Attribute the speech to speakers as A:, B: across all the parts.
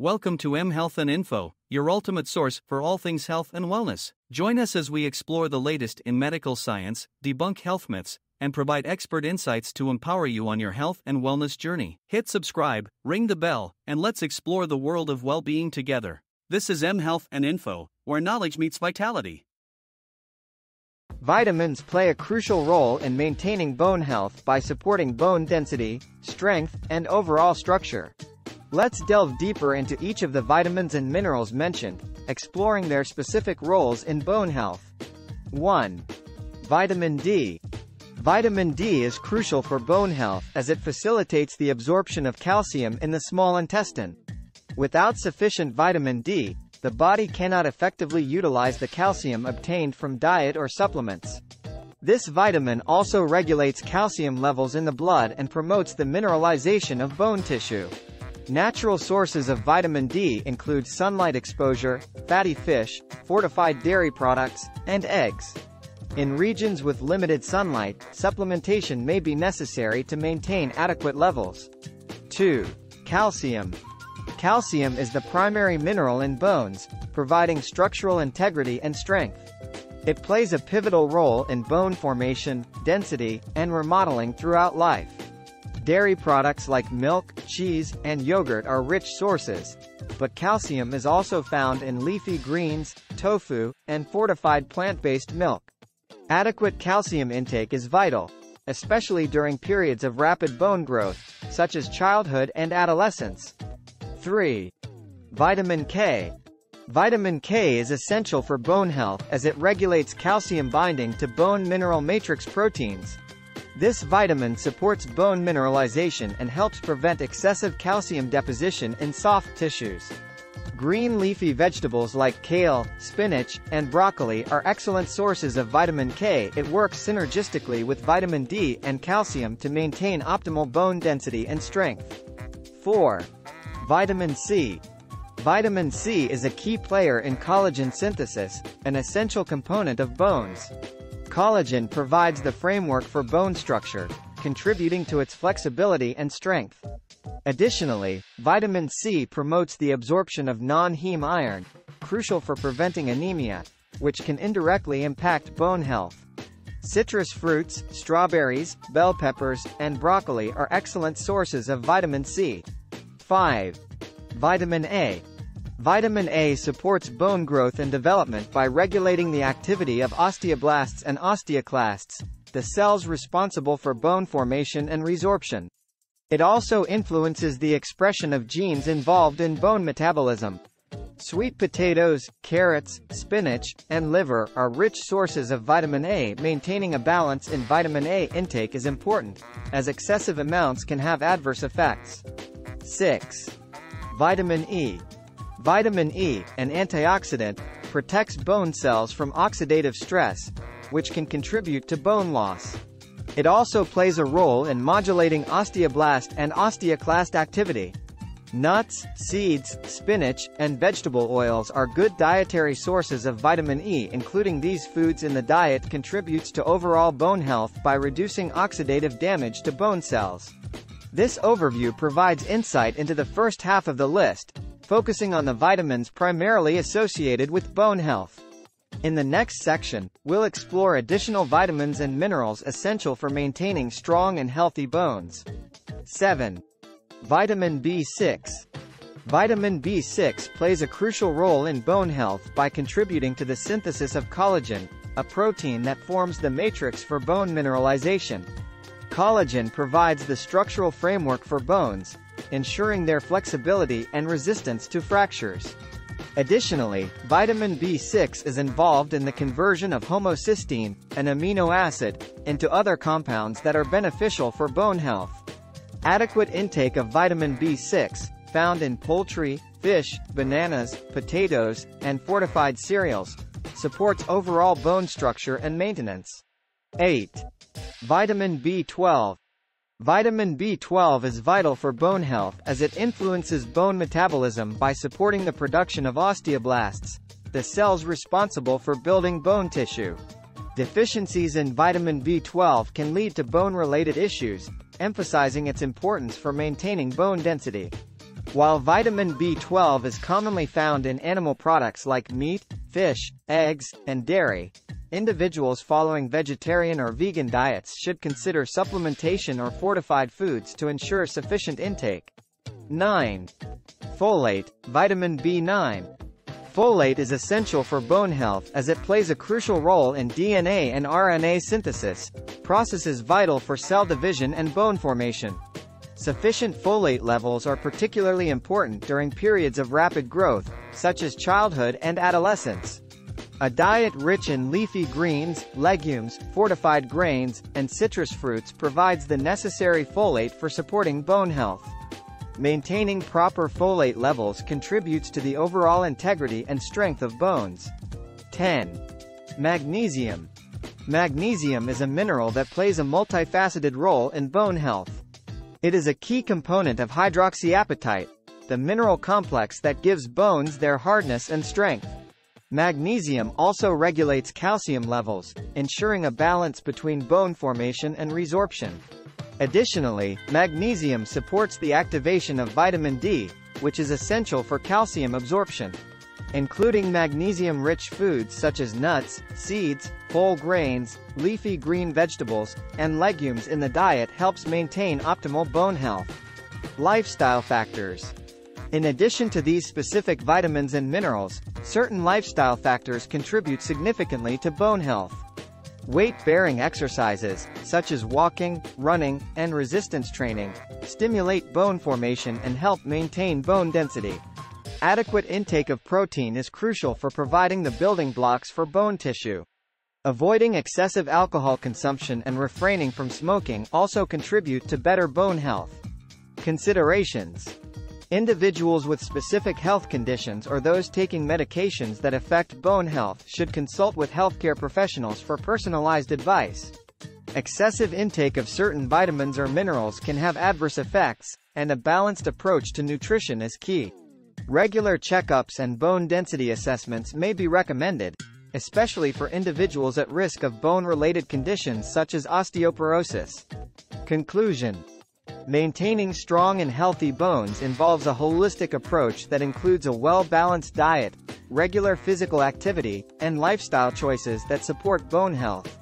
A: Welcome to M Health and Info, your ultimate source for all things health and wellness. Join us as we explore the latest in medical science, debunk health myths, and provide expert insights to empower you on your health and wellness journey. Hit subscribe, ring the bell, and let's explore the world of well being together. This is M Health and Info, where knowledge meets vitality.
B: Vitamins play a crucial role in maintaining bone health by supporting bone density, strength, and overall structure. Let's delve deeper into each of the vitamins and minerals mentioned, exploring their specific roles in bone health. 1. Vitamin D. Vitamin D is crucial for bone health as it facilitates the absorption of calcium in the small intestine. Without sufficient vitamin D, the body cannot effectively utilize the calcium obtained from diet or supplements. This vitamin also regulates calcium levels in the blood and promotes the mineralization of bone tissue. Natural sources of vitamin D include sunlight exposure, fatty fish, fortified dairy products, and eggs. In regions with limited sunlight, supplementation may be necessary to maintain adequate levels. 2. Calcium. Calcium is the primary mineral in bones, providing structural integrity and strength. It plays a pivotal role in bone formation, density, and remodeling throughout life. Dairy products like milk, cheese, and yogurt are rich sources, but calcium is also found in leafy greens, tofu, and fortified plant-based milk. Adequate calcium intake is vital, especially during periods of rapid bone growth, such as childhood and adolescence. 3. Vitamin K. Vitamin K is essential for bone health as it regulates calcium binding to bone mineral matrix proteins, this vitamin supports bone mineralization and helps prevent excessive calcium deposition in soft tissues. Green leafy vegetables like kale, spinach, and broccoli are excellent sources of vitamin K. It works synergistically with vitamin D and calcium to maintain optimal bone density and strength. 4. Vitamin C. Vitamin C is a key player in collagen synthesis, an essential component of bones. Collagen provides the framework for bone structure, contributing to its flexibility and strength. Additionally, vitamin C promotes the absorption of non-heme iron, crucial for preventing anemia, which can indirectly impact bone health. Citrus fruits, strawberries, bell peppers, and broccoli are excellent sources of vitamin C. 5. Vitamin A. Vitamin A supports bone growth and development by regulating the activity of osteoblasts and osteoclasts, the cells responsible for bone formation and resorption. It also influences the expression of genes involved in bone metabolism. Sweet potatoes, carrots, spinach, and liver are rich sources of vitamin A. Maintaining a balance in vitamin A intake is important, as excessive amounts can have adverse effects. 6. Vitamin E. Vitamin E, an antioxidant, protects bone cells from oxidative stress, which can contribute to bone loss. It also plays a role in modulating osteoblast and osteoclast activity. Nuts, seeds, spinach, and vegetable oils are good dietary sources of vitamin E including these foods in the diet contributes to overall bone health by reducing oxidative damage to bone cells. This overview provides insight into the first half of the list, focusing on the vitamins primarily associated with bone health. In the next section, we'll explore additional vitamins and minerals essential for maintaining strong and healthy bones. 7. Vitamin B6. Vitamin B6 plays a crucial role in bone health by contributing to the synthesis of collagen, a protein that forms the matrix for bone mineralization. Collagen provides the structural framework for bones, ensuring their flexibility and resistance to fractures. Additionally, vitamin B6 is involved in the conversion of homocysteine, an amino acid, into other compounds that are beneficial for bone health. Adequate intake of vitamin B6, found in poultry, fish, bananas, potatoes, and fortified cereals, supports overall bone structure and maintenance. 8. Vitamin B12, Vitamin B12 is vital for bone health as it influences bone metabolism by supporting the production of osteoblasts, the cells responsible for building bone tissue. Deficiencies in vitamin B12 can lead to bone-related issues, emphasizing its importance for maintaining bone density. While vitamin B12 is commonly found in animal products like meat, fish, eggs, and dairy, individuals following vegetarian or vegan diets should consider supplementation or fortified foods to ensure sufficient intake. 9. Folate, vitamin B9. Folate is essential for bone health as it plays a crucial role in DNA and RNA synthesis, processes vital for cell division and bone formation. Sufficient folate levels are particularly important during periods of rapid growth, such as childhood and adolescence. A diet rich in leafy greens, legumes, fortified grains, and citrus fruits provides the necessary folate for supporting bone health. Maintaining proper folate levels contributes to the overall integrity and strength of bones. 10. Magnesium. Magnesium is a mineral that plays a multifaceted role in bone health. It is a key component of hydroxyapatite, the mineral complex that gives bones their hardness and strength. Magnesium also regulates calcium levels, ensuring a balance between bone formation and resorption. Additionally, magnesium supports the activation of vitamin D, which is essential for calcium absorption. Including magnesium-rich foods such as nuts, seeds, whole grains, leafy green vegetables, and legumes in the diet helps maintain optimal bone health. Lifestyle factors. In addition to these specific vitamins and minerals, certain lifestyle factors contribute significantly to bone health. Weight-bearing exercises, such as walking, running, and resistance training, stimulate bone formation and help maintain bone density. Adequate intake of protein is crucial for providing the building blocks for bone tissue. Avoiding excessive alcohol consumption and refraining from smoking also contribute to better bone health. Considerations Individuals with specific health conditions or those taking medications that affect bone health should consult with healthcare professionals for personalized advice. Excessive intake of certain vitamins or minerals can have adverse effects, and a balanced approach to nutrition is key. Regular checkups and bone density assessments may be recommended, especially for individuals at risk of bone-related conditions such as osteoporosis. Conclusion Maintaining strong and healthy bones involves a holistic approach that includes a well-balanced diet, regular physical activity, and lifestyle choices that support bone health.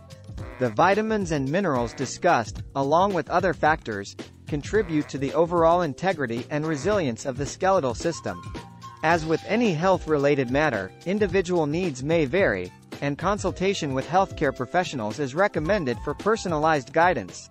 B: The vitamins and minerals discussed, along with other factors, contribute to the overall integrity and resilience of the skeletal system. As with any health-related matter, individual needs may vary, and consultation with healthcare professionals is recommended for personalized guidance.